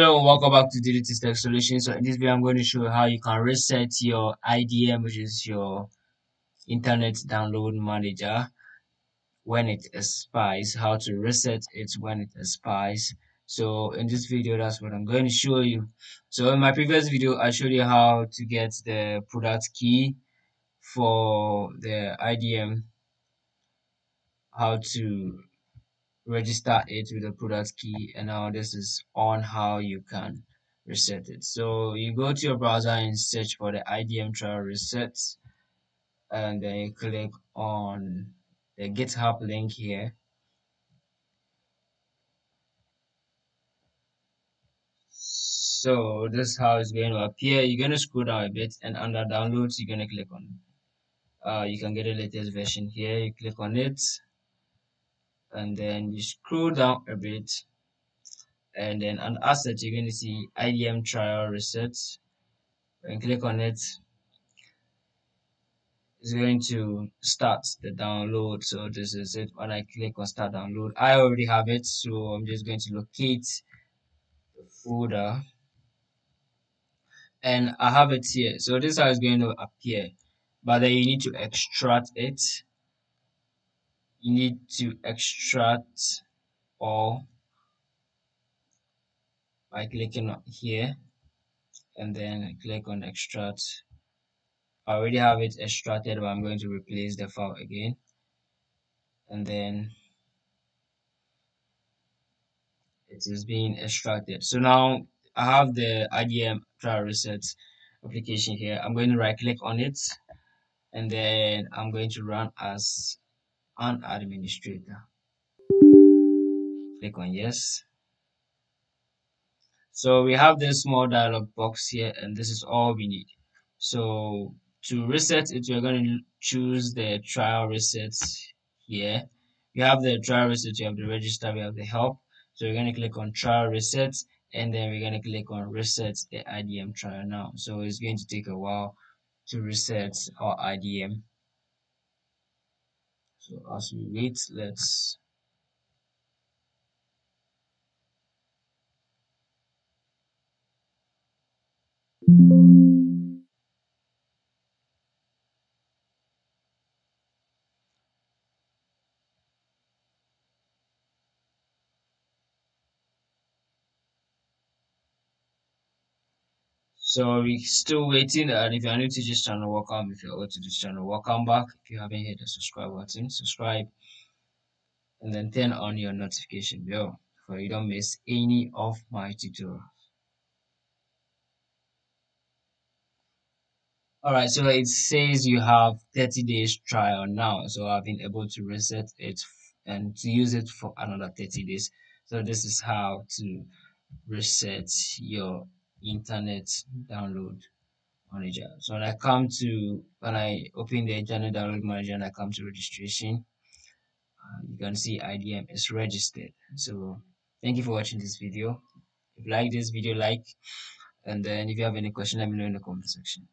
Hello, welcome back to DDT Tech Solutions. So in this video, I'm going to show you how you can reset your IDM, which is your Internet Download Manager, when it expires. How to reset it when it expires. So in this video, that's what I'm going to show you. So in my previous video, I showed you how to get the product key for the IDM, how to register it with the product key and now this is on how you can reset it. So you go to your browser and search for the IDM trial resets and then you click on the github link here. So this is how it's going to appear. You're going to scroll down a bit and under downloads you're going to click on uh, you can get the latest version here. You click on it and then you scroll down a bit and then on asset you're going to see IDM trial resets and click on it it's going to start the download. So this is it. When I click on start download I already have it so I'm just going to locate the folder. And I have it here. So this is how it's going to appear. But then you need to extract it you need to extract all by clicking here and then click on extract. I already have it extracted but I'm going to replace the file again. And then it is being extracted. So now I have the IDM trial reset application here. I'm going to right click on it and then I'm going to run as an administrator. Click on yes. So we have this small dialog box here and this is all we need. So to reset it, we're going to choose the trial resets here. You have the trial reset, you have the register, we have the help. So we're going to click on trial reset and then we're going to click on reset the IDM trial now. So it's going to take a while to reset our IDM. So as we wait, let's So we're still waiting and if you're new to this channel, welcome. If you're old to this channel, welcome back. If you haven't hit the subscribe button, subscribe and then turn on your notification bell so you don't miss any of my tutorials. Alright, so it says you have 30 days trial now. So I've been able to reset it and to use it for another 30 days. So this is how to reset your internet download manager. So when I come to when I open the internet download manager and I come to registration, uh, you can see IDM is registered. So thank you for watching this video. If you like this video, like, and then if you have any question, let me know in the comment section.